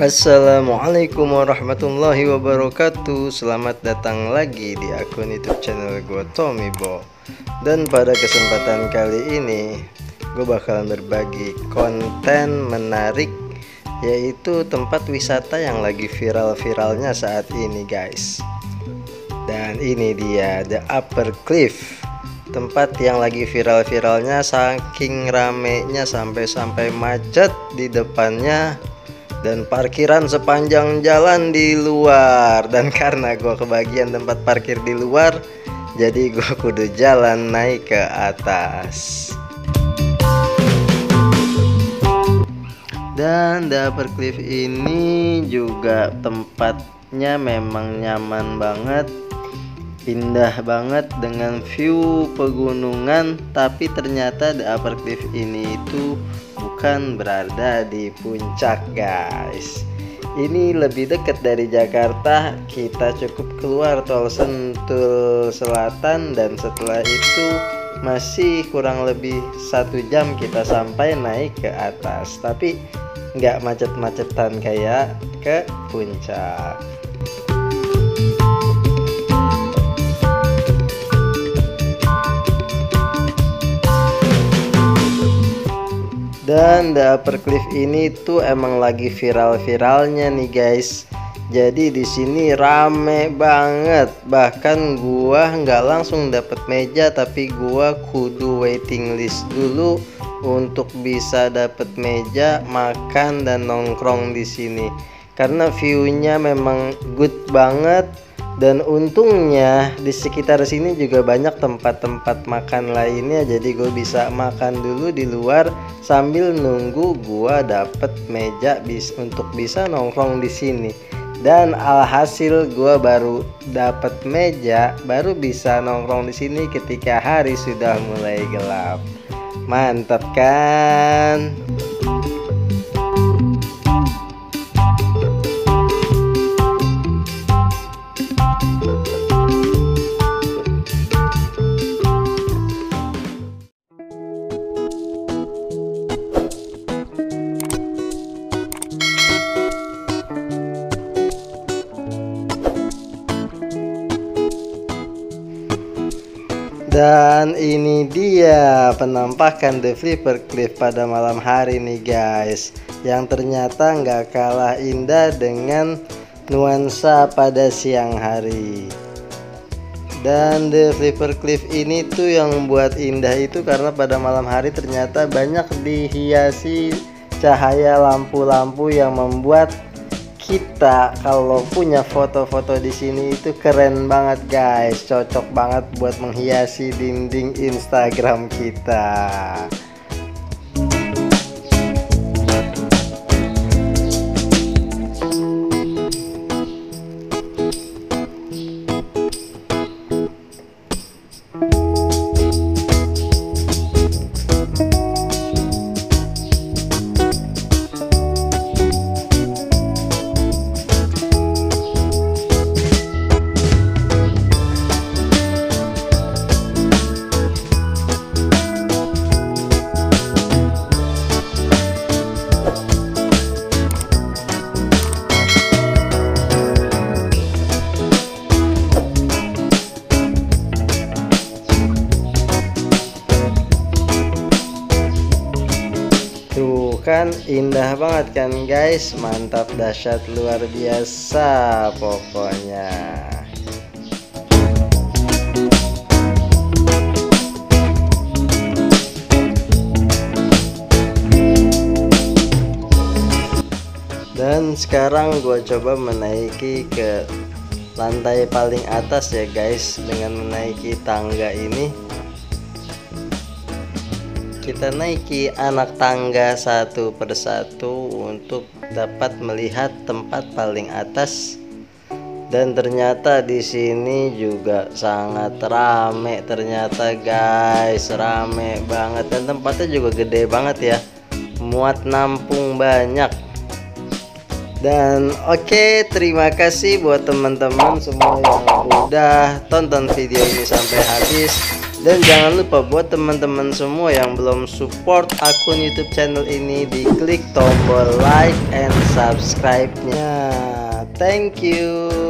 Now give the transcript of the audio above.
Assalamualaikum warahmatullahi wabarakatuh. Selamat datang lagi di akun youtube channel gue Tommy Bo. Dan pada kesempatan kali ini Gue bakalan berbagi konten menarik Yaitu tempat wisata yang lagi viral-viralnya saat ini guys. Dan ini dia The Upper Cliff. Tempat yang lagi viral-viralnya saking ramenya sampai-sampai macet di depannya dan parkiran sepanjang jalan di luar. Dan karena gue kebagian tempat parkir di luar jadi gue kudu jalan naik ke atas. Dan The Upper Cliff ini juga tempatnya memang nyaman banget indah banget dengan view pegunungan. Tapi ternyata The Upper Cliff ini itu bukan berada di puncak guys. Ini lebih dekat dari Jakarta. Kita cukup keluar tol Sentul Selatan dan setelah itu masih kurang lebih satu jam kita sampai naik ke atas. Tapi nggak macet-macetan kayak ke puncak dan The Upper Cliff ini tuh emang lagi viral-viralnya nih guys. Jadi di sini rame banget. Bahkan gua nggak langsung dapet meja tapi gua kudu waiting list dulu untuk bisa dapet meja makan dan nongkrong di sini. Karena viewnya memang good banget dan untungnya di sekitar sini juga banyak tempat-tempat makan lainnya. Jadi gue bisa makan dulu di luar sambil nunggu gue dapet meja bis untuk bisa nongkrong di sini. Dan alhasil gue baru dapet meja baru bisa nongkrong di sini ketika hari sudah mulai gelap. Mantap kan Dan ini dia penampakan The Flipper Cliff pada malam hari nih guys. Yang ternyata nggak kalah indah dengan nuansa pada siang hari. Dan The Flipper Cliff ini tuh yang buat indah itu karena pada malam hari ternyata banyak dihiasi cahaya lampu-lampu yang membuat kita kalau punya foto-foto di sini itu keren banget guys. Cocok banget buat menghiasi dinding Instagram kita kan? Indah banget kan guys? Mantap dahsyat luar biasa pokoknya. Dan sekarang gue coba menaiki ke lantai paling atas ya guys. Dengan menaiki tangga ini kita naiki anak tangga satu persatu untuk dapat melihat tempat paling atas. Dan ternyata di sini juga sangat rame ternyata guys. Rame banget. Dan tempatnya juga gede banget ya. Muat nampung banyak. Dan oke okay, terima kasih buat teman-teman semua yang udah tonton video ini sampai habis dan jangan lupa buat teman-teman semua yang belum support akun YouTube channel ini diklik tombol like and subscribe-nya. Thank you.